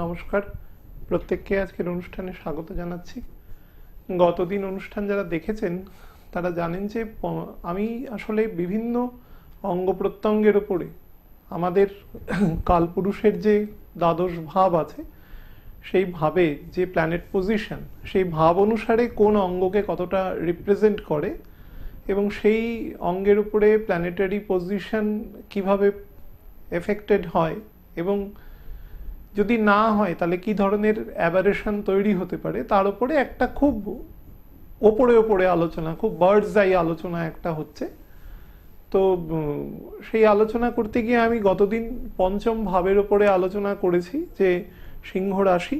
নমস্কার। প্রত্যেককে আজকের অনুষ্ঠানে স্বাগত জানাচ্ছি। গতদিন অনুষ্ঠান যারা দেখেছেন, তারা জানেন যে আমি আসলে বিভিন্ন অঙ্গ প্রত্যঙ্গের ওপরে আমাদের কালপুরুষের যে দ্বাদশ ভাব আছে, সেই ভাবে যে প্ল্যানেট পজিশন সেই ভাব অনুসারে কোন অঙ্গকে কতটা রিপ্রেজেন্ট করে এবং সেই অঙ্গের উপরে প্ল্যানেটারি পজিশন কীভাবে এফেক্টেড হয় এবং যদি না হয়, তাহলে কি ধরনের অ্যাবারেশন তৈরি হতে পারে? তার উপরে একটা খুব ওপরে ওপরে আলোচনা, খুব বার্ডস আই আলোচনা একটা হচ্ছে। তো সেই আলোচনা করতে গিয়ে আমি গতদিন পঞ্চম ভাবের ওপরে আলোচনা করেছি যে সিংহ রাশি,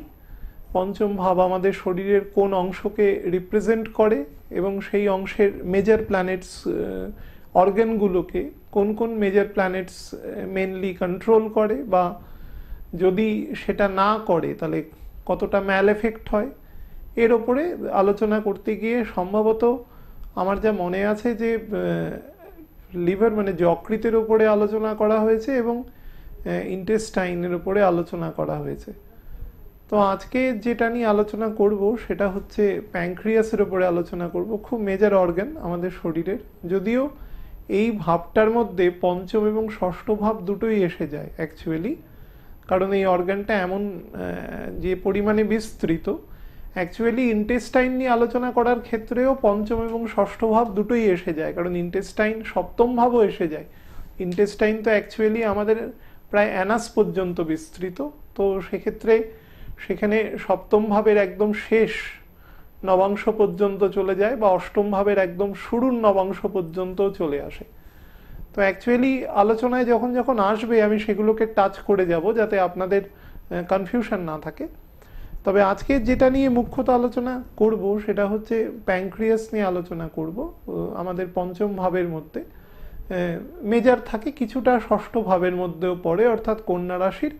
পঞ্চম ভাব আমাদের শরীরের কোন অংশকে রিপ্রেজেন্ট করে এবং সেই অংশের মেজর প্ল্যানেটস অর্গানগুলোকে কোন কোন মেজর প্ল্যানেটস মেনলি কন্ট্রোল করে বা যদি সেটা না করে, তাহলে কতটা ম্যাল এফেক্ট হয়? এর ওপরে আলোচনা করতে গিয়ে সম্ভবত আমার যা মনে আছে যে লিভার মানে যকৃতের ওপরে আলোচনা করা হয়েছে এবং ইন্টেস্টাইনের উপরে আলোচনা করা হয়েছে। তো আজকে যেটা নিয়ে আলোচনা করব, সেটা হচ্ছে প্যাংক্রিয়াসের ওপরে আলোচনা করব, খুব মেজার অর্গান আমাদের শরীরের। যদিও এই ভাবটার মধ্যে পঞ্চম এবং ষষ্ঠ ভাব দুটোই এসে যায় অ্যাকচুয়ালি কারণ এই অর্গানটা এমন যে পরিমাণে বিস্তৃত অ্যাকচুয়ালি ইন্টেস্টাইন নিয়ে আলোচনা করার ক্ষেত্রেও পঞ্চম এবং ষষ্ঠ ভাব দুটোই এসে যায়। কারণ ইন্টেস্টাইন সপ্তম ভাবও এসে যায়। ইন্টেস্টাইন তো অ্যাকচুয়ালি আমাদের প্রায় অ্যানাস পর্যন্ত বিস্তৃত। তো সেক্ষেত্রে সেখানে সপ্তম ভাবের একদম শেষ নবাংশ পর্যন্ত চলে যায় বা অষ্টম ভাবের একদম শুরুর নবাংশ পর্যন্ত চলে আসে। তো অ্যাকচুয়ালি আলোচনায় যখন যখন আসবে, আমি সেগুলোকে টাচ করে যাব যাতে আপনাদের কনফিউশন না থাকে। তবে আজকে যেটা নিয়ে মুখ্যত আলোচনা করব, সেটা হচ্ছে প্যাংক্রিয়াস নিয়ে আলোচনা করব আমাদের পঞ্চম ভাবের মধ্যে। মেজার থাকে কিছুটা ষষ্ঠ ভাবের মধ্যেও পড়ে, অর্থাৎ কন্যা রাশির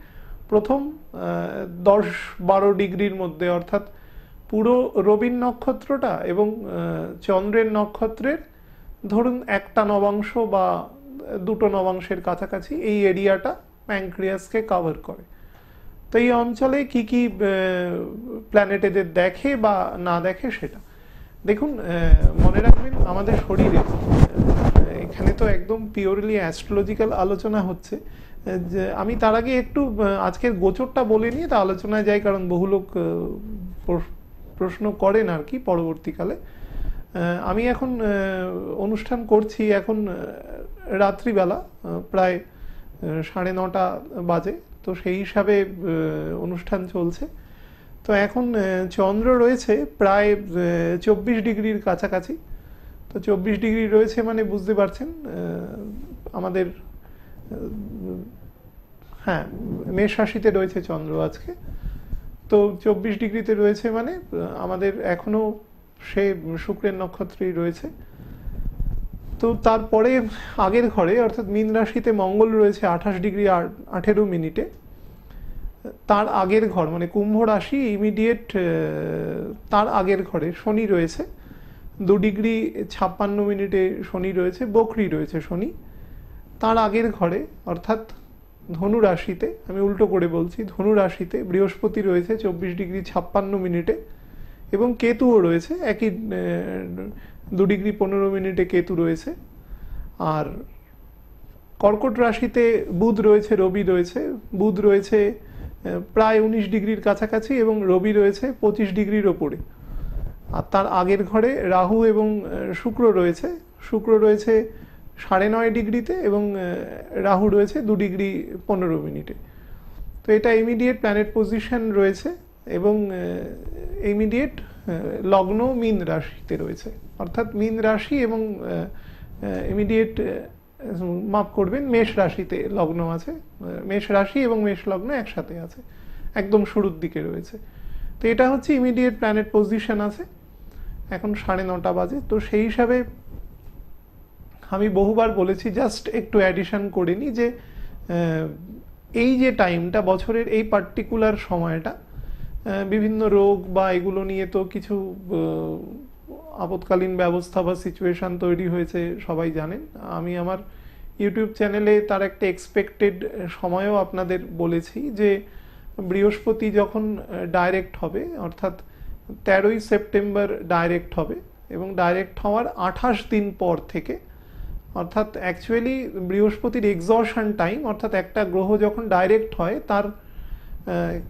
প্রথম দশ বারো ডিগ্রির মধ্যে, অর্থাৎ পুরো রবির নক্ষত্রটা এবং চন্দ্রের নক্ষত্রের ধরুন একটা নবাংশ বা দুটো নবাংশের কাছাকাছি এই এরিয়াটা প্যাংক্রিয়াসকে কাভার করে। তো এই অঞ্চলে কি কি প্ল্যানেট এদের দেখে বা না দেখে সেটা? দেখুন মনে রাখবেন আমাদের শরীরে এখানে তো একদম পিওরলি অ্যাস্ট্রোলজিক্যাল আলোচনা হচ্ছে। যে আমি তার আগে একটু আজকের গোচরটা বলে নিয়ে তা আলোচনায় যাই, কারণ বহু লোক প্রশ্ন করেন আর কি পরবর্তীকালে। আমি এখন অনুষ্ঠান করছি, এখন রাত্রিবেলা প্রায় সাড়ে নটা বাজে। তো সেই হিসাবে অনুষ্ঠান চলছে। তো এখন চন্দ্র রয়েছে প্রায় চব্বিশ ডিগ্রির কাছাকাছি। তো চব্বিশ ডিগ্রি রয়েছে মানে বুঝতে পারছেন আমাদের হ্যাঁ মেষ রাশিতে রয়েছে চন্দ্র আজকে। তো চব্বিশ ডিগ্রিতে রয়েছে মানে আমাদের এখনও সে শুক্রের নক্ষত্রেই রয়েছে। তো তারপরে আগের ঘরে, অর্থাৎ মীন রাশিতে মঙ্গল রয়েছে আঠাশ ডিগ্রি আঠেরো মিনিটে। তার আগের ঘর মানে কুম্ভ রাশি ইমিডিয়েট তার আগের ঘরে শনি রয়েছে। দু ডিগ্রি ছাপ্পান্ন মিনিটে শনি রয়েছে, বকরি রয়েছে শনি। তার আগের ঘরে, অর্থাৎ ধনু রাশিতে, আমি উল্টো করে বলছি, ধনু রাশিতে বৃহস্পতি রয়েছে চব্বিশ ডিগ্রি ছাপ্পান্ন মিনিটে এবং কেতুও রয়েছে, একই দু ডিগ্রি পনেরো মিনিটে কেতু রয়েছে। আর কর্কট রাশিতে বুধ রয়েছে, রবি রয়েছে। বুধ রয়েছে প্রায় উনিশ ডিগ্রির কাছাকাছি এবং রবি রয়েছে পঁচিশ ডিগ্রির ওপরে। আর তার আগের ঘরে রাহু এবং শুক্র রয়েছে। শুক্র রয়েছে সাড়ে নয় ডিগ্রিতে এবং রাহু রয়েছে দু ডিগ্রি পনেরো মিনিটে। তো এটা ইমিডিয়েট প্ল্যানেট পজিশন রয়েছে এবং ইমিডিয়েট লগ্ন মিন রাশিতে রয়েছে। অর্থাৎ মিন রাশি এবং ইমিডিয়েট মাপ করবেন, মেষ রাশিতে লগ্ন আছে মেষ রাশি এবং মেষ লগ্ন একসাথে আছে, একদম শুরুর দিকে রয়েছে। তো এটা হচ্ছে ইমিডিয়েট প্ল্যানেট পজিশন আছে, এখন সাড়ে নটা বাজে। তো সেই হিসাবে আমি বহুবার বলেছি জাস্ট একটু অ্যাডিশান করে নিই যে এই যে টাইমটা বছরের এই পার্টিকুলার সময়টা বিভিন্ন রোগ বা এগুলো নিয়ে তো কিছু আপৎকালীন ব্যবস্থা বা সিচুয়েশান তৈরি হয়েছে, সবাই জানেন। আমি আমার ইউটিউব চ্যানেলে তার একটা এক্সপেক্টেড সময়ও আপনাদের বলেছি যে, বৃহস্পতি যখন ডাইরেক্ট হবে, অর্থাৎ তেরোই সেপ্টেম্বর ডাইরেক্ট হবে এবং ডাইরেক্ট হওয়ার আঠাশ দিন পর থেকে, অর্থাৎ অ্যাকচুয়ালি বৃহস্পতির এক্সশন টাইম অর্থাৎ একটা গ্রহ যখন ডাইরেক্ট হয়, তার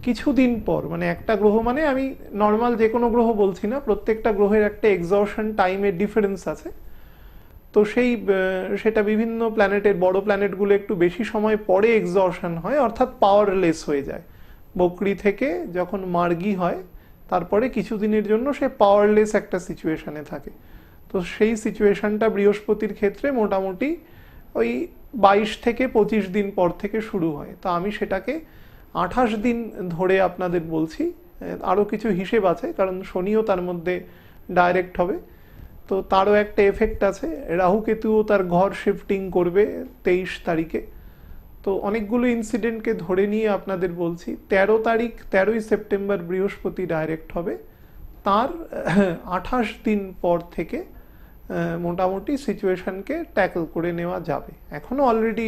কিছুদিন পর মানে একটা গ্রহ মানে আমি নর্মাল যে কোনো গ্রহ বলছি না, প্রত্যেকটা গ্রহের একটা এক্সশন টাইমের ডিফারেন্স আছে। তো সেই সেটা বিভিন্ন প্ল্যানেটের বড় প্ল্যানেটগুলো একটু বেশি সময় পরে এক্সশন হয়, অর্থাৎ পাওয়ারলেস হয়ে যায়। বকরি থেকে যখন মার্গি হয়, তারপরে কিছুদিনের জন্য সে পাওয়ারলেস একটা সিচুয়েশানে থাকে। তো সেই সিচুয়েশনটা বৃহস্পতির ক্ষেত্রে মোটামুটি ওই বাইশ থেকে পঁচিশ দিন পর থেকে শুরু হয়। তা আমি সেটাকে আঠাশ দিন ধরে আপনাদের বলছি আরও কিছু হিসেব আছে, কারণ শনিও তার মধ্যে ডাইরেক্ট হবে। তো তারও একটা এফেক্ট আছে, রাহু কেতুও তার ঘর শিফটিং করবে তেইশ তারিখে। তো অনেকগুলো ইনসিডেন্টকে ধরে নিয়ে আপনাদের বলছি ১৩ তারিখ, তেরোই সেপ্টেম্বর বৃহস্পতি ডাইরেক্ট হবে। তার আঠাশ দিন পর থেকে মোটামুটি সিচুয়েশনকে ট্যাকল করে নেওয়া যাবে। এখনও অলরেডি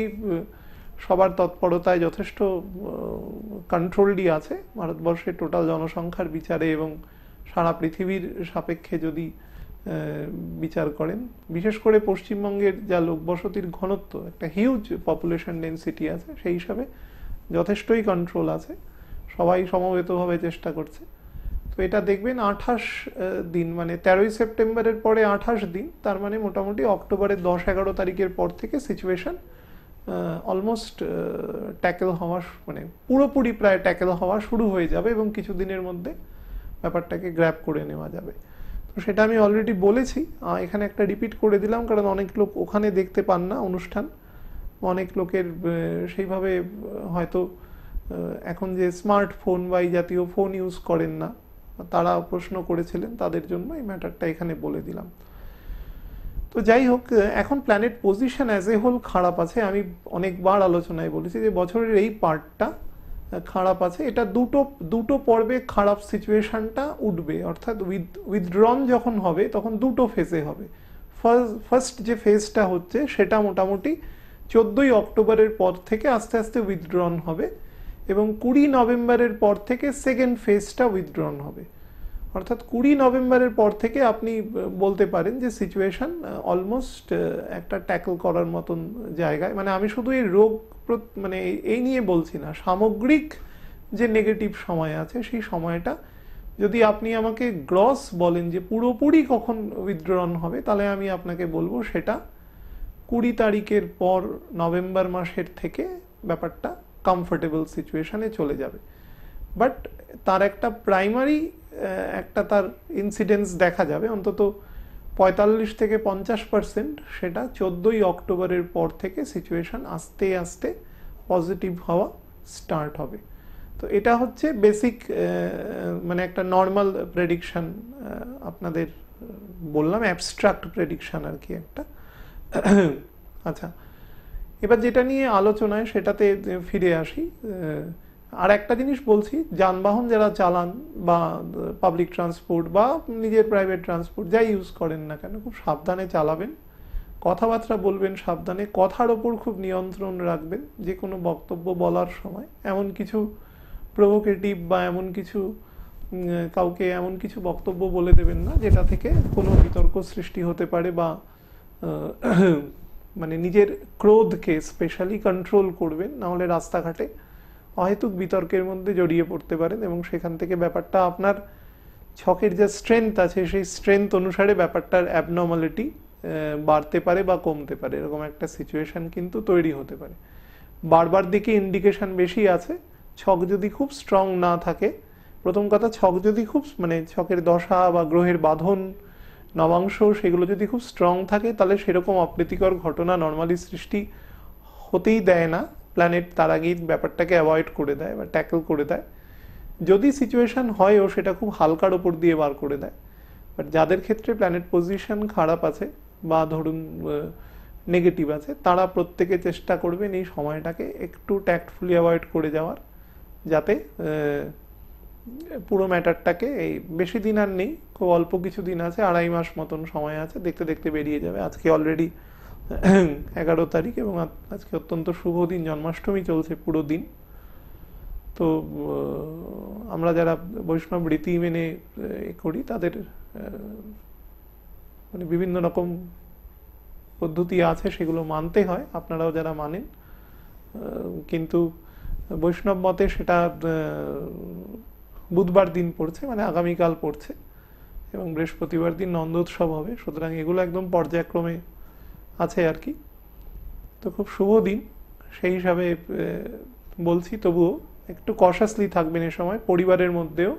সবার তৎপরতায় যথেষ্ট কন্ট্রোলডি আছে। ভারতবর্ষের টোটাল জনসংখ্যার বিচারে এবং সারা পৃথিবীর সাপেক্ষে যদি বিচার করেন, বিশেষ করে পশ্চিমবঙ্গের যা লোকবসতির ঘনত্ব, একটা হিউজ পপুলেশন ডেন্সিটি আছে, সেই হিসাবে যথেষ্টই কন্ট্রোল আছে। সবাই সমবেতভাবে চেষ্টা করছে। তো এটা দেখবেন আঠাশ দিন মানে তেরোই সেপ্টেম্বরের পরে আঠাশ দিন, তার মানে মোটামুটি অক্টোবরের দশ এগারো তারিখের পর থেকে সিচুয়েশন অলমোস্ট ট্যাকেল হওয়া মানে পুরোপুরি প্রায় ট্যাকেল হওয়া শুরু হয়ে যাবে এবং কিছু দিনের মধ্যে ব্যাপারটাকে গ্র্যাপ করে নেওয়া যাবে। তো সেটা আমি অলরেডি বলেছি। এখানে একটা রিপিট করে দিলাম, কারণ অনেক লোক ওখানে দেখতে পান না অনুষ্ঠান। অনেক লোকের সেইভাবে হয়তো এখন যে স্মার্টফোন বা এই জাতীয় ফোন ইউজ করেন না, তারা প্রশ্ন করেছিলেন, তাদের জন্য এই ম্যাটারটা এখানে বলে দিলাম। তো যাই হোক এখন planet position as a whole খারাপ আছে। আমি অনেকবার আলোচনায় বলেছি যে বছরের এই পার্টটা খারাপ আছে। এটা দুটো দুটো পর্বে খারাপ সিচুয়েশনটা উঠবে। অর্থাৎ উইথ উইথড্রন যখন হবে, তখন দুটো ফেজে হবে। ফার্স্ট যে ফেজটা হচ্ছে, সেটা মোটামুটি চোদ্দোই অক্টোবরের পর থেকে আস্তে আস্তে উইথড্রন হবে এবং কুড়ি নভেম্বরের পর থেকে সেকেন্ড ফেজটা উইথড্রন হবে। অর্থাৎ কুড়ি নভেম্বরের পর থেকে আপনি বলতে পারেন যে সিচুয়েশন অলমোস্ট একটা ট্যাকল করার মতন জায়গায়। মানে আমি শুধু এই রোগ মানে এই নিয়ে বলছি না, সামগ্রিক যে নেগেটিভ সময় আছে, সেই সময়টা যদি আপনি আমাকে গ্রস বলেন যে পুরোপুরি কখন উইথড্রন হবে, তাহলে আমি আপনাকে বলব সেটা কুড়ি তারিখের পর নভেম্বর মাসের থেকে ব্যাপারটা কমফোর্টেবল সিচুয়েশানে চলে যাবে। বাট তার একটা প্রাইমারি একটা তার ইনসিডেন্স দেখা যাবে। অন্তত পঁয়তাল্লিশ থেকে পঞ্চাশ পার্সেন্ট সেটা চোদ্দোই অক্টোবরের পর থেকে সিচুয়েশন আস্তে আস্তে পজিটিভ হওয়া স্টার্ট হবে। তো এটা হচ্ছে বেসিক মানে একটা নর্মাল প্রেডিকশন আপনাদের বললাম অ্যাবস্ট্রাক্ট প্রেডিকশন আর কি একটা। আচ্ছা এবার যেটা নিয়ে আলোচনায় সেটাতে ফিরে আসি। আর একটা জিনিস বলছি, যানবাহন যারা চালান বা পাবলিক ট্রান্সপোর্ট বা নিজের প্রাইভেট ট্রান্সপোর্ট যাই ইউজ করেন না কেন, খুব সাবধানে চালাবেন। কথাবার্তা বলবেন সাবধানে, কথার ওপর খুব নিয়ন্ত্রণ রাখবেন যে কোনো বক্তব্য বলার সময়। এমন কিছু প্রভোকেটিভ বা এমন কিছু কাউকে এমন কিছু বক্তব্য বলে দেবেন না যেটা থেকে কোনো বিতর্ক সৃষ্টি হতে পারে বা মানে নিজের ক্রোধকে স্পেশালি কন্ট্রোল করবেন, নাহলে রাস্তাঘাটে অহেতুক বিতর্কের মধ্যে জড়িয়ে পড়তে পারেন এবং সেখান থেকে ব্যাপারটা আপনার ছকের যে স্ট্রেংথ আছে, সেই স্ট্রেংথ অনুসারে ব্যাপারটার অ্যাবনর্মালিটি বাড়তে পারে বা কমতে পারে। এরকম একটা সিচুয়েশন কিন্তু তৈরি হতে পারে। বারবার দিকে ইন্ডিকেশন বেশি আছে। ছক যদি খুব স্ট্রং না থাকে, প্রথম কথা ছক যদি খুব মানে ছকের দশা বা গ্রহের বাঁধন, নবাংশ সেগুলো যদি খুব স্ট্রং থাকে, তাহলে সেরকম অপ্রীতিকর ঘটনা নর্মালি সৃষ্টি হতেই দেয় না। প্ল্যানেট তার আগেই ব্যাপারটাকে অ্যাভয়েড করে দেয় বা ট্যাকল করে দেয়। যদি সিচুয়েশন হয়ও সেটা খুব হালকার ওপর দিয়ে বার করে দেয়। বাট যাদের ক্ষেত্রে প্ল্যানেট পজিশন খারাপ আছে বা ধরুন নেগেটিভ আছে, তারা প্রত্যেকে চেষ্টা করবেন এই সময়টাকে একটু ট্যাক্টফুলি অ্যাভয়েড করে যাওয়ার। যাতে পুরো ম্যাটারটাকে এই বেশি দিন আর নেই, খুব অল্প কিছু দিন আছে, আড়াই মাস মতন সময় আছে, দেখতে দেখতে বেরিয়ে যাবে। আজকে অলরেডি এগারো তারিখ এবং আজকে অত্যন্ত শুভ দিন, জন্মাষ্টমী চলছে পুরো দিন। তো আমরা যারা বৈষ্ণব রীতি মেনে করি, তাদের মানে বিভিন্ন রকম পদ্ধতি আছে, সেগুলো মানতে হয়, আপনারাও যারা মানেন। কিন্তু বৈষ্ণব মতে সেটা বুধবার দিন পড়ছে মানে আগামীকাল পড়ছে এবং বৃহস্পতিবার দিন নন্দোৎসব হবে। সুতরাং এগুলো একদম পর্যায়ক্রমে আছে আর কি। তো খুব শুভ দিন। সেই হিসাবে বলছি, তবুও একটু কশাসলি থাকবেন এ সময়। পরিবারের মধ্যেও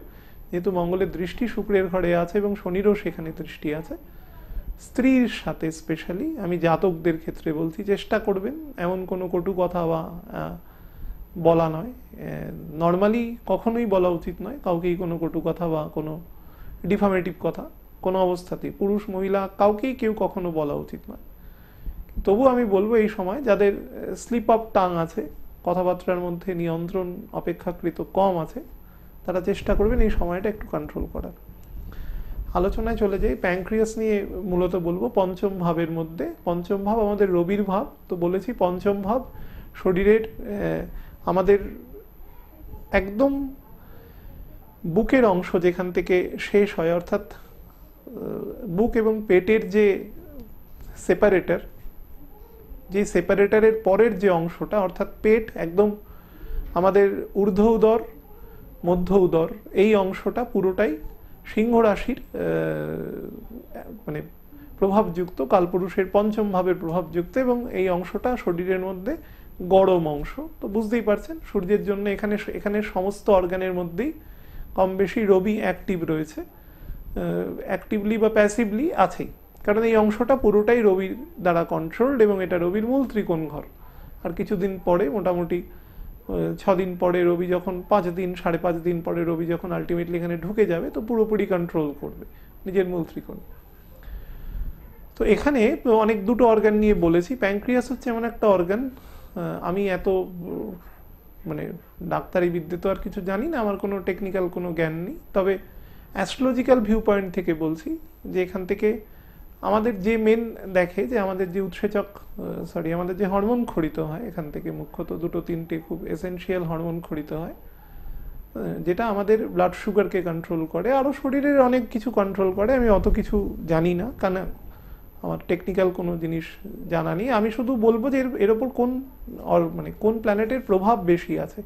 যেহেতু মঙ্গলের দৃষ্টি শুক্রের ঘরে আছে এবং শনিরও সেখানে দৃষ্টি আছে। স্ত্রীর সাথে স্পেশালি আমি জাতকদের ক্ষেত্রে বলছি, চেষ্টা করবেন এমন কোনো কটু কথা বা বলা নয়। নর্মালি কখনোই বলা উচিত নয়, কাউকেই কোনো কটু কথা বা কোনো ডিফামেটিভ কথা কোনো অবস্থাতেই। পুরুষ, মহিলা, কাউকেই কেউ কখনো বলা উচিত নয়। তবু আমি বলব এই সময় যাদের স্লিপ অফ টাং আছে, কথাবার্তার মধ্যে নিয়ন্ত্রণ অপেক্ষাকৃত কম আছে, তারা চেষ্টা করবেন এই সময়টা একটু কন্ট্রোল করার। আলোচনায় চলে যাই প্যাংক্রিয়াস নিয়ে মূলত বলব পঞ্চম ভাবের মধ্যে। পঞ্চম ভাব আমাদের রবির ভাব, তো বলেছি পঞ্চম ভাব শরীরের আমাদের একদম বুকের অংশ যেখান থেকে শেষ হয়, অর্থাৎ বুক এবং পেটের যে সেপারেটার যে সেপারেটারের পরের যে অংশটা, অর্থাৎ পেট একদম আমাদের ঊর্ধ্ব উদর, মধ্য উদর, এই অংশটা পুরোটাই সিংহ রাশির মানে প্রভাবযুক্ত, কালপুরুষের পঞ্চম ভাবের প্রভাবযুক্ত এবং এই অংশটা শরীরের মধ্যে গরম অংশ। তো বুঝতেই পারছেন, সূর্যের জন্য এখানে এখানে সমস্ত অর্গানের মধ্যেই কম বেশি রবি অ্যাক্টিভ রয়েছে। অ্যাক্টিভলি বা প্যাসিভলি আছেই। কারণ এই অংশটা পুরোটাই রবির দ্বারা কন্ট্রোলড এবং এটা রবির মূল ত্রিকোণ ঘর। আর কিছুদিন পরে, মোটামুটি ছদিন পরে রবি যখন পাঁচ দিন সাড়ে পাঁচ দিন পরে রবি যখন আলটিমেটলি এখানে ঢুকে যাবে, তো পুরোপুরি কন্ট্রোল করবে নিজের মূল ত্রিকোণ। তো এখানে অনেক দুটো অর্গান নিয়ে বলেছি। প্যাঙ্ক্রিয়াস হচ্ছে এমন একটা অর্গান আমি এত মানে ডাক্তারি বিদ্যে তো আর কিছু জানি না, আমার কোনো টেকনিক্যাল কোনো জ্ঞান নেই। তবে অ্যাস্ট্রোলজিক্যাল ভিউ পয়েন্ট থেকে বলছি, যে এখান থেকে আমাদের যে মেন দেখে যে আমাদের যে উৎসেচক সরি আমাদের যে হরমোন খরিত হয় এখান থেকে মুখ্যত দুটো তিনটে খুব এসেনশিয়াল হরমোন খরিত হয় যেটা আমাদের ব্লাড সুগারকে কন্ট্রোল করে। আরও শরীরের অনেক কিছু কন্ট্রোল করে, আমি অত কিছু জানি না, কারণ আমার টেকনিক্যাল কোনো জিনিস জানা নেই। আমি শুধু বলব যে এর ওপর কোন মানে কোন প্ল্যানেটের প্রভাব বেশি আছে।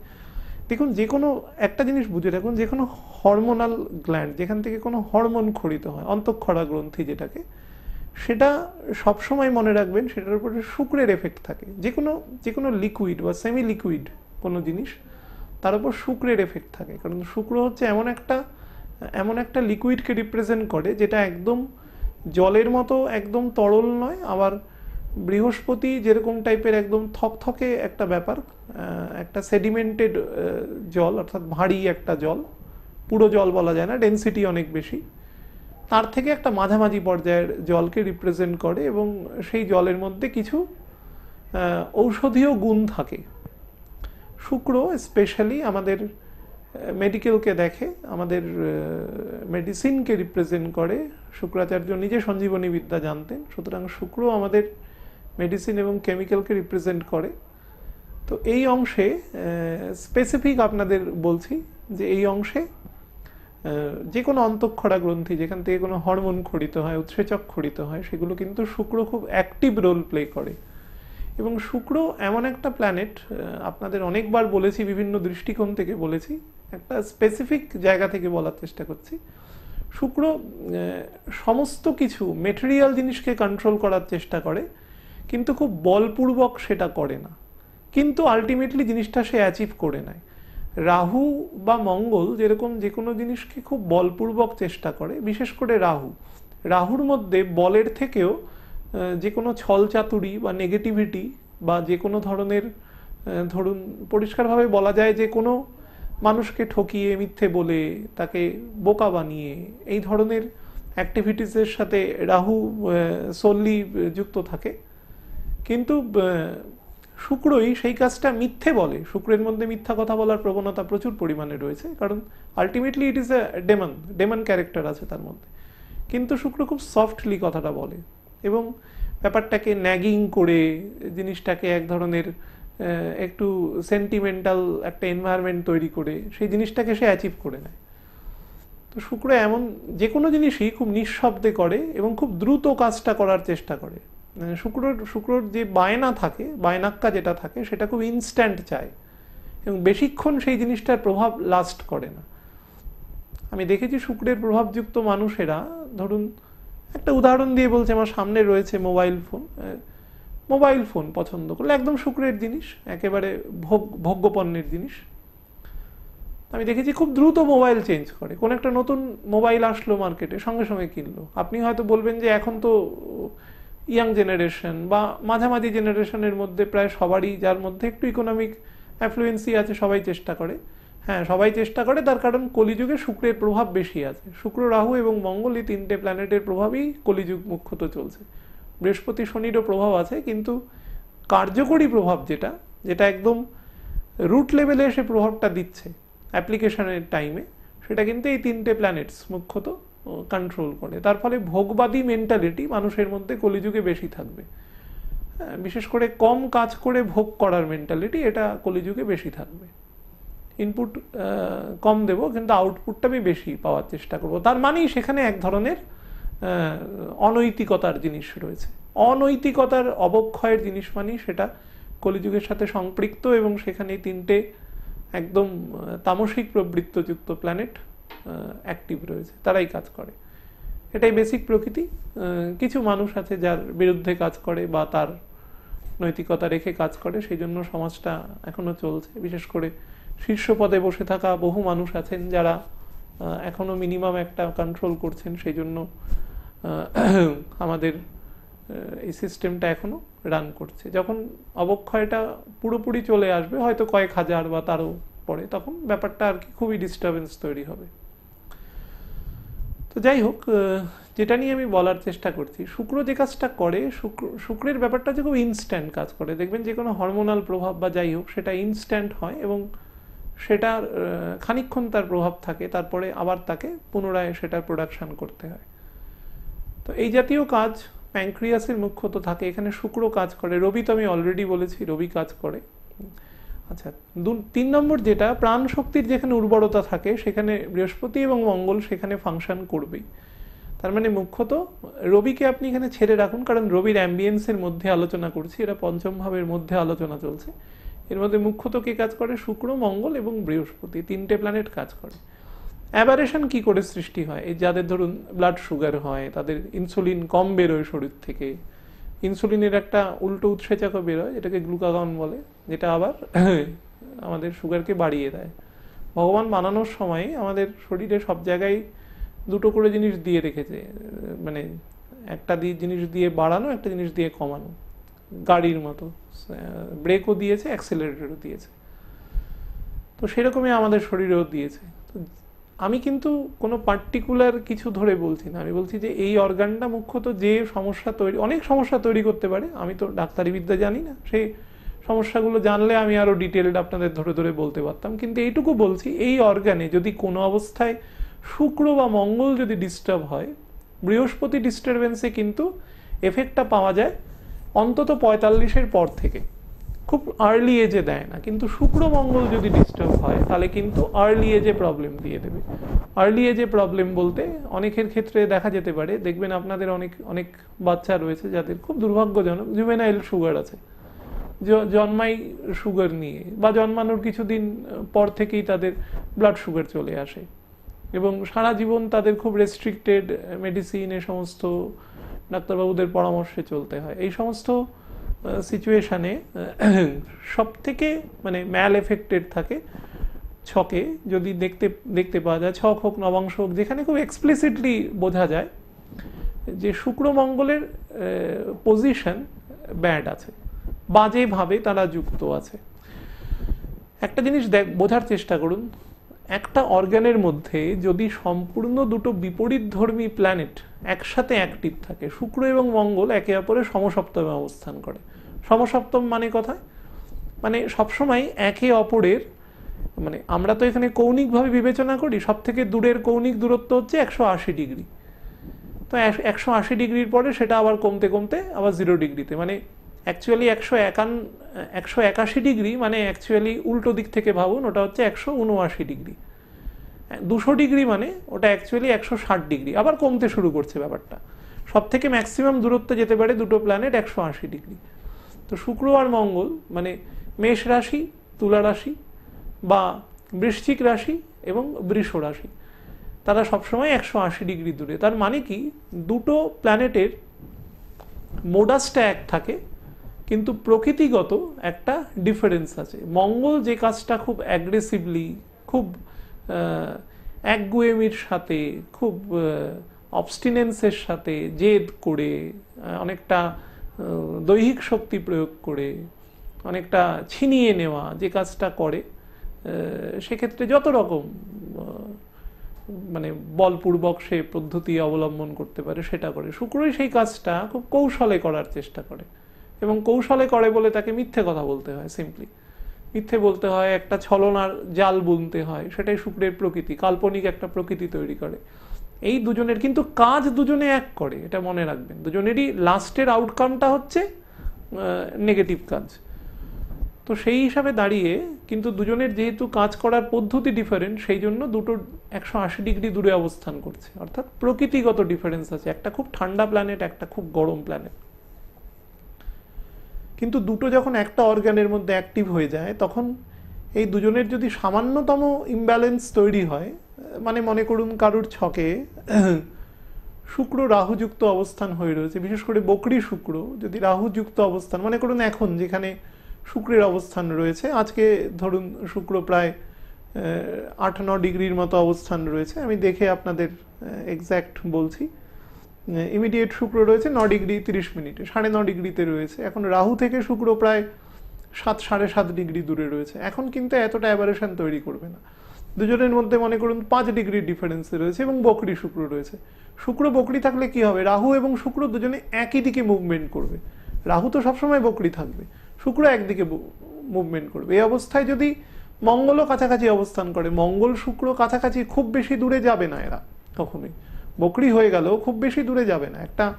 দেখুন, যে কোনো একটা জিনিস বুঝে রাখুন যে কোনো হরমোনাল গ্ল্যান্ড যেখান থেকে কোনো হরমোন খরিত হয়, অন্তঃক্ষরা গ্রন্থি যেটাকে সেটা সবসময় মনে রাখবেন, সেটার উপরে শুক্রের এফেক্ট থাকে। যে কোনো যে কোনো লিকুইড বা সেমি লিকুইড কোনো জিনিস, তার উপর শুক্রের এফেক্ট থাকে। কারণ শুক্র হচ্ছে এমন একটা এমন একটা লিকুইডকে রিপ্রেজেন্ট করে যেটা একদম জলের মতো, একদম তরল নয়, আবার বৃহস্পতি যেরকম টাইপের একদম থকথকে একটা ব্যাপার একটা সেডিমেন্টেড জল, অর্থাৎ ভারী একটা জল, পুরো জল বলা যায় না ডেন্সিটি অনেক বেশি। তার থেকে একটা মাঝামাঝি পর্যায়ের জলকে রিপ্রেজেন্ট করে এবং সেই জলের মধ্যে কিছু ঔষধীয় গুণ থাকে। শুক্র স্পেশালি আমাদের মেডিকেলকে দেখে, আমাদের মেডিসিনকে রিপ্রেজেন্ট করে। শুক্রাচার্য নিজে সঞ্জীবনী বিদ্যা জানতেন, সুতরাং শুক্র আমাদের মেডিসিন এবং কেমিক্যালকে রিপ্রেজেন্ট করে। তো এই অংশে স্পেসিফিক আপনাদের বলছি যে এই অংশে যে কোনো অন্তঃক্ষরা গ্রন্থি, যেখান থেকে কোনো হরমোন খড়িত হয়, উৎসেচক খড়িত হয়, সেগুলো কিন্তু শুক্র খুব অ্যাক্টিভ রোল প্লে করে। এবং শুক্র এমন একটা প্ল্যানেট আপনাদের অনেকবার বলেছি, বিভিন্ন দৃষ্টিকোণ থেকে বলেছি, একটা স্পেসিফিক জায়গা থেকে বলার চেষ্টা করছি। শুক্র সমস্ত কিছু মেটেরিয়াল জিনিসকে কন্ট্রোল করার চেষ্টা করে, কিন্তু খুব বলপূর্বক সেটা করে না। কিন্তু আলটিমেটলি জিনিসটা সে অ্যাচিভ করে নেয়। রাহু বা মঙ্গল যেরকম যে কোনো জিনিসকে খুব বলপূর্বক চেষ্টা করে, বিশেষ করে রাহু। রাহুর মধ্যে বলের থেকেও যে কোনো ছল চাতুরি বা নেগেটিভিটি বা যে কোনো ধরনের ধরুন পরিষ্কারভাবে বলা যায় যে কোনো মানুষকে ঠকিয়ে, মিথ্যে বলে, তাকে বোকা বানিয়ে, এই ধরনের অ্যাক্টিভিটিসের সাথে রাহু সল্লি যুক্ত থাকে। কিন্তু শুক্রই সেই কাজটা মিথ্যে বলে। শুক্রের মধ্যে মিথ্যা কথা বলার প্রবণতা প্রচুর পরিমাণে রয়েছে, কারণ ultimately it is a demon demon character আছে তার মধ্যে। কিন্তু শুক্র খুব সফটলি কথাটা বলে এবং ব্যাপারটাকে ন্যাগিং করে, জিনিসটাকে এক ধরনের একটু সেন্টিমেন্টাল একটা এনভায়রনমেন্ট তৈরি করে, সেই জিনিসটাকে সে অ্যাচিভ করে নেয়। তো শুক্র এমন যে কোনো জিনিসই খুব নিঃশব্দে করে এবং খুব দ্রুত কাজটা করার চেষ্টা করে। শুক্রর শুক্রর যে বায়না থাকে, বায়নাক্কা যেটা থাকে, সেটা খুব ইনস্ট্যান্ট চায়। এবং বেশিক্ষণ সেই জিনিসটার প্রভাব লাস্ট করে না। আমি দেখেছি শুক্রের প্রভাবযুক্ত মানুষেরা, ধরুন, একটা উদাহরণ দিয়ে বলছে, আমার সামনে রয়েছে মোবাইল ফোন মোবাইল ফোন পছন্দ করলে একদম শুক্রের জিনিস, একেবারে ভোগ, ভোগ্যপণ্যের জিনিস। আমি দেখেছি খুব দ্রুত মোবাইল চেঞ্জ করে। কোন একটা নতুন মোবাইল আসলো মার্কেটে সঙ্গে সঙ্গে কিনলো। আপনি হয়তো বলবেন যে এখন তো ইয়াং জেনারেশন বা মাঝামাঝি জেনারেশনের মধ্যে প্রায় সবারই, যার মধ্যে একটু ইকোনমিক অ্যাফ্লুয়েন্সি আছে, সবাই চেষ্টা করে। হ্যাঁ সবাই চেষ্টা করে, তার কারণ কলিযুগে শুক্রের প্রভাব বেশি আছে। শুক্র, রাহু এবং মঙ্গল এই তিনটে প্ল্যানেটের প্রভাবই কলিযুগ মুখ্যত চলছে। বৃহস্পতি শনিরও প্রভাব আছে, কিন্তু কার্যকরী প্রভাব যেটা যেটা একদম রুট লেভেলে এসে প্রভাবটা দিচ্ছে অ্যাপ্লিকেশনের টাইমে সেটা কিন্তু এই তিনটে প্ল্যানেটস মুখ্যত। কন্ট্রোল করে। তার ফলে ভোগবাদী মেন্টালিটি মানুষের মধ্যে কলিযুগে বেশি থাকবে। হ্যাঁ, বিশেষ করে কম কাজ করে ভোগ করার মেন্টালিটি এটা কলিযুগে বেশি থাকবে। ইনপুট কম দেব কিন্তু আউটপুটটা আমি বেশি পাওয়ার চেষ্টা করব। তার মানেই সেখানে এক ধরনের অনৈতিকতার জিনিস রয়েছে। অনৈতিকতার অবক্ষয়ের জিনিস মানেই সেটা কলিযুগের সাথে সম্পৃক্ত এবং সেখানে তিনটে একদম তামসিক প্রবৃত্তযুক্ত প্ল্যানেট অ্যাক্টিভ রয়েছে, তারাই কাজ করে। এটাই বেসিক প্রকৃতি। কিছু মানুষ আছে যার বিরুদ্ধে কাজ করে বা তার নৈতিকতা রেখে কাজ করে সেই জন্য সমাজটা এখনও চলছে। বিশেষ করে শীর্ষ পদে বসে থাকা বহু মানুষ আছেন যারা এখনও মিনিমাম একটা কন্ট্রোল করছেন সেই জন্য আমাদের এই সিস্টেমটা এখনও রান করছে। যখন অবক্ষয়টা পুরোপুরি চলে আসবে, হয়তো কয়েক হাজার বা তারও পরে, তখন ব্যাপারটা আর কি খুবই ডিস্টারবেন্স তৈরি হবে। তো যাই হোক যেটা নিয়ে আমি বলার চেষ্টা করছি, শুক্র যে কাজটা করে, শুক্র, শুক্রের ব্যাপারটা যে খুব ইনস্ট্যান্ট কাজ করে। দেখবেন যে কোনো হরমোনাল প্রভাব বা যাই হোক, সেটা ইনস্ট্যান্ট হয় এবং সেটার খানিক্ষণ তার প্রভাব থাকে, তারপরে আবার তাকে পুনরায় সেটার প্রোডাকশান করতে হয়। তো এই জাতীয় কাজ প্যাঙ্ক্রিয়াসের মুখ্যত থাকে। এখানে শুক্র কাজ করে, রবি তো আমি অলরেডি বলেছি, রবি কাজ করে। আচ্ছা দু তিন নম্বর যেটা প্রাণ শক্তির যেখানে উর্বরতা থাকে, সেখানে বৃহস্পতি এবং মঙ্গল সেখানে ফাংশন করবেই। তার মানে মুখ্যত, রবিকে আপনি এখানে ছেড়ে রাখুন, কারণ রবির অ্যাম্বিয়েন্সের মধ্যে আলোচনা করছি এটা পঞ্চম ভাবের মধ্যে আলোচনা চলছে। এর মধ্যে মুখ্যত কে কাজ করে? শুক্র, মঙ্গল এবং বৃহস্পতি, তিনটে প্ল্যানেট কাজ করে। অ্যাবারেশন কি করে সৃষ্টি হয়? এই যাদের ধরুন ব্লাড সুগার হয়, তাদের ইনসুলিন কম বেরোয় শরীর থেকে। ইনসুলিনের একটা উল্টো উৎসেচকও বেরোয় যেটাকে গ্লুকাগন বলে, যেটা আবার আমাদের সুগারকে বাড়িয়ে দেয়। ভগবান বানানোর সময় আমাদের শরীরে সব জায়গায় দুটো করে জিনিস দিয়ে রেখেছে মানে একটা দিয়ে জিনিস দিয়ে বাড়ানো, একটা জিনিস দিয়ে কমানো। গাড়ির মতো ব্রেকও দিয়েছে, অ্যাক্সেলারেটরও দিয়েছে। তো সেরকমই আমাদের শরীরেও দিয়েছে। আমি কিন্তু কোনো পার্টিকুলার কিছু ধরে বলছি না। আমি বলছি যে এই অর্গানটা মুখ্যত যে সমস্যা তৈরি, অনেক সমস্যা তৈরি করতে পারে, আমি তো ডাক্তারি বিদ্যা জানি না সেই সমস্যাগুলো জানলে আমি আরও ডিটেলড আপনাদের ধরে ধরে বলতে পারতাম। কিন্তু এইটুকু বলছি, এই অর্গানে যদি কোনো অবস্থায় শুক্র বা মঙ্গল যদি ডিস্টার্ব হয়, বৃহস্পতি ডিস্টারবেন্সে কিন্তু এফেক্টটা পাওয়া যায় অন্তত পঁয়তাল্লিশের পর থেকে। খুব আর্লি এজে দেয় না। কিন্তু শুক্র মঙ্গল যদি ডিস্টার্ব হয়, তাহলে কিন্তু আর্লি এজে প্রবলেম দিয়ে দেবে। আর্লি এজে প্রবলেম বলতে অনেকের ক্ষেত্রে দেখা যেতে পারে, দেখবেন আপনাদের অনেক অনেক বাচ্চা রয়েছে যাদের খুব দুর্ভাগ্যজনক জুভেনাইল সুগার আছে। জন্মাই সুগার নিয়ে বা জন্মানোর কিছুদিন পর থেকেই তাদের ব্লাড সুগার চলে আসে। এবং সারা জীবন তাদের খুব রেস্ট্রিক্টেড মেডিসিন এ সমস্ত ডাক্তারবাবুদের পরামর্শে চলতে হয়। এই সমস্ত সিচুয়েশানে সব থেকে মানে ম্যাল এফেক্টেড থাকে ছকে, যদি দেখতে দেখতে পাওয়া যায়, ছক হোক, নবাংশ হোক, যেখানে খুব এক্সপ্লিসিটলি বোঝা যায় যে শুক্র মঙ্গলের পজিশন ব্যাড আছে, বাজেভাবে তারা যুক্ত আছে। একটা জিনিস দেখ বোঝার চেষ্টা করুন একটা অর্গানের মধ্যে যদি সম্পূর্ণ দুটো বিপরীত ধর্মী প্ল্যানেট একসাথে অ্যাক্টিভ থাকে, শুক্র এবং মঙ্গল একে অপরের সমসপ্তমে অবস্থান করে। সমসপ্তম মানে কথায়? মানে সবসময় একে অপরের মানে আমরা তো এখানে কৌণিকভাবে বিবেচনা করি সব থেকে দূরের কৌণিক দূরত্ব হচ্ছে একশো আশি ডিগ্রি। তো একশো আশি ডিগ্রির পরে সেটা আবার কমতে কমতে আবার জিরো ডিগ্রিতে। মানে অ্যাকচুয়ালি একশো একান একশো একাশি ডিগ্রি মানে অ্যাকচুয়ালি উল্টো দিক থেকে ভাবুন, ওটা হচ্ছে একশো উনআশি ডিগ্রি। দুশো ডিগ্রি মানে ওটা অ্যাকচুয়ালি একশো ষাট ডিগ্রি। আবার কমতে শুরু করছে ব্যাপারটা। সব থেকে ম্যাক্সিমাম দূরত্বে যেতে পারে দুটো প্ল্যানেট একশো আশি ডিগ্রি। তো শুক্র আর মঙ্গল মানে মেষ রাশি, তুলা রাশি, বা বৃশ্চিক রাশি এবং বৃষ রাশি, তারা সবসময় একশো আশি ডিগ্রি দূরে। তার মানে কি, দুটো প্ল্যানেটের মোডাসটা এক থাকে। কিন্তু প্রকৃতিগত একটা ডিফারেন্স আছে। মঙ্গল যে কাজটা খুব অ্যাগ্রেসিভলি খুব একগুয়েমির সাথে, খুব অবস্টিনেন্সের সাথে, জেদ করে অনেকটা দৈহিক শক্তি প্রয়োগ করে, অনেকটা ছিনিয়ে নেওয়া যে কাজটা করে সেক্ষেত্রে যত রকম মানে বলপূর্বক সে পদ্ধতি অবলম্বন করতে পারে সেটা করে। শুক্রই সেই কাজটা খুব কৌশলে করার চেষ্টা করে। এবং কৌশলে করে বলে তাকে মিথ্যে কথা বলতে হয় সিম্পলি মিথ্যে বলতে হয়, একটা ছলনার জাল বুনতে হয়, সেটাই শুক্রের প্রকৃতি, কাল্পনিক একটা প্রকৃতি তৈরি করে। এই দুজনের, কিন্তু কাজ দুজনে এক করে, এটা মনে রাখবেন। দুজনেরই লাস্টের আউটকামটা হচ্ছে নেগেটিভ কাজ। তো সেই হিসাবে দাঁড়িয়ে, কিন্তু দুজনের যেহেতু কাজ করার পদ্ধতি ডিফারেন্ট সেই জন্য দুটো একশো আশি ডিগ্রি দূরে অবস্থান করছে। অর্থাৎ প্রকৃতিগত ডিফারেন্স আছে। একটা খুব ঠান্ডা প্ল্যানেট একটা খুব গরম প্ল্যানেট কিন্তু দুটো যখন একটা অর্গানের মধ্যে অ্যাক্টিভ হয়ে যায়, তখন এই দুজনের যদি সামান্যতম ইমব্যালেন্স তৈরি হয় মানে মনে করুন কারুর ছকে শুক্র রাহুযুক্ত অবস্থান হয়ে রয়েছে, বিশেষ করে বকরি শুক্র যদি রাহুযুক্ত অবস্থান, মনে করুন এখন যেখানে শুক্রের অবস্থান রয়েছে, আজকে ধরুন শুক্র প্রায় আট ন ডিগ্রির মতো অবস্থান রয়েছে, আমি দেখে আপনাদের এক্স্যাক্ট বলছি। ইমিডিয়েট শুক্র রয়েছে ন ডিগ্রি তিরিশ মিনিটে, সাড়ে ন ডিগ্রিতে রয়েছে। এখন রাহু থেকে শুক্র প্রায় সাত, সাড়ে সাত ডিগ্রি দূরে রয়েছে। এখন কিন্তু এতটা অ্যাভারেশন তৈরি করবে না। দুজনের মধ্যে মনে করুন পাঁচ ডিগ্রির ডিফারেন্সে রয়েছে এবং বকরি শুক্র রয়েছে। শুক্র, বকরি থাকলে কি হবে? রাহু এবং শুক্র দুজনে একই দিকে মুভমেন্ট করবে। রাহু তো সবসময় বকরি থাকবে। শুক্র একদিকে মুভমেন্ট করবে। এই অবস্থায় যদি মঙ্গলও কাছাকাছি অবস্থান করে, মঙ্গল শুক্র কাছাকাছি খুব বেশি দূরে যাবে না এরা কখনোই। বকরি হয়ে গেলেও খুব বেশি দূরে যাবে না। একটা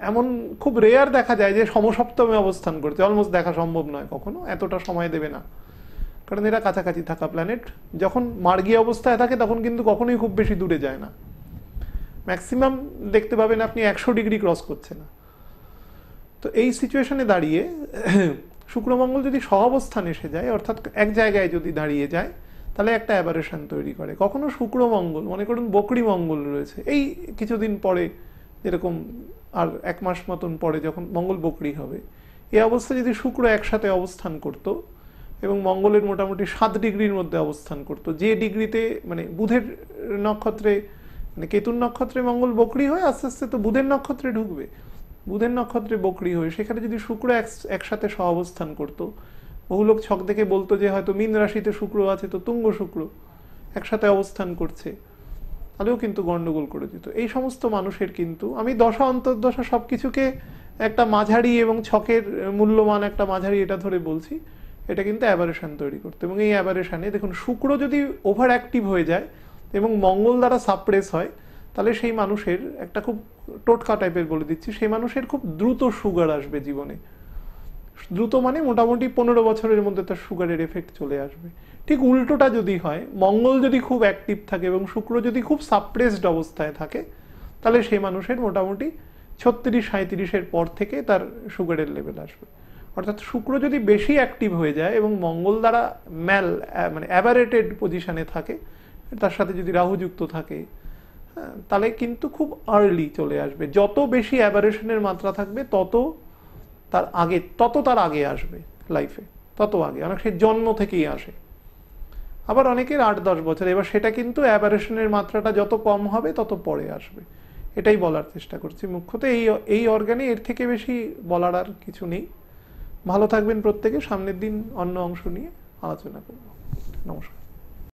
এমন খুব রেয়ার দেখা যায় যে সমসপ্তমে অবস্থান করছে। অলমোস্ট দেখা সম্ভব নয় কখনো, এতটা সময় দেবে না। কারণ এরা কাছাকাছি থাকা প্ল্যানেট যখন মার্গী অবস্থায় থাকে তখন কিন্তু কখনোই খুব বেশি দূরে যায় না। ম্যাক্সিমাম দেখতে পাবেন আপনি একশো ডিগ্রি ক্রস করছে না। তো এই সিচুয়েশনে দাঁড়িয়ে, শুক্রমঙ্গল যদি সহাবস্থান এসে যায়, অর্থাৎ এক জায়গায় যদি দাঁড়িয়ে যায় তাহলে একটা অ্যাবারেশন তৈরি করে। কখনো শুক্রমঙ্গল মনে করুন বকরি মঙ্গল রয়েছে। এই কিছুদিন পরে যেরকম আর এক মাস মতন পরে যখন মঙ্গল বকরি হবে, এই অবস্থা যদি শুক্র একসাথে অবস্থান করত এবং মঙ্গলের মোটামুটি সাত ডিগ্রির মধ্যে অবস্থান করত, যে ডিগ্রিতে মানে বুধের নক্ষত্রে মানে কেতুর নক্ষত্রে মঙ্গল বকরি হয়ে, আস্তে আস্তে তো বুধের নক্ষত্রে ঢুকবে। বুধের নক্ষত্রে বকরি হয়ে সেখানে যদি শুক্র একসাথে সহ অবস্থান করত বহু লোক ছক দেখে বলতো যে হয়তো মিন রাশিতে শুক্র আছে, তো তুঙ্গ শুক্র একসাথে অবস্থান করছে। তাহলেও কিন্তু গন্ডগোল করে দিত। এই সমস্ত মানুষের কিন্তু, আমি দশা, অন্তর্দশা সব কিছুকে একটা মাঝারি এবং ছকের মূল্যমান একটা মাঝারি এটা ধরে বলছি, এটা কিন্তু অ্যাভারেশন তৈরি করতে। এবং এই অ্যাভারেশনে দেখুন, শুক্র যদি ওভার অ্যাক্টিভ হয়ে যায় এবং মঙ্গল দ্বারা সাপ্রেস হয়, তাহলে সেই মানুষের একটা খুব টোটকা টাইপের বলে দিচ্ছি, সেই মানুষের খুব দ্রুত সুগার আসবে জীবনে। দ্রুত মানে মোটামুটি পনেরো বছরের মধ্যে তার সুগারের এফেক্ট চলে আসবে। ঠিক উল্টোটা যদি হয় মঙ্গল যদি খুব অ্যাক্টিভ থাকে এবং শুক্র যদি খুব সাপ্রেসড অবস্থায় থাকে তাহলে সেই মানুষের মোটামুটি ছত্রিশ সাঁত্রিশের পর থেকে তার সুগারের লেভেল আসবে। অর্থাৎ শুক্র যদি বেশি অ্যাক্টিভ হয়ে যায় এবং মঙ্গল দ্বারা ম্যাল মানে অ্যাভারেটেড পজিশানে থাকে তার সাথে যদি রাহুযুক্ত থাকে হ্যাঁ, তাহলে কিন্তু খুব আর্লি চলে আসবে। যত বেশি অ্যাভারেশনের মাত্রা থাকবে তত তার আগে, তত তার আগে আসবে লাইফে তত আগে। অনেক সে জন্ম থেকেই আসে। আবার অনেকের আট দশ বছর, এবার সেটা কিন্তু অ্যাভারেশনের মাত্রাটা যত কম হবে, তত পরে আসবে। এটাই বলার চেষ্টা করছি। মুখ্যত এই এই অর্গানে এর থেকে বেশি বলার আর কিছু নেই। ভালো থাকবেন প্রত্যেকে। সামনের দিন অন্য অংশ নিয়ে আলোচনা করব। নমস্কার।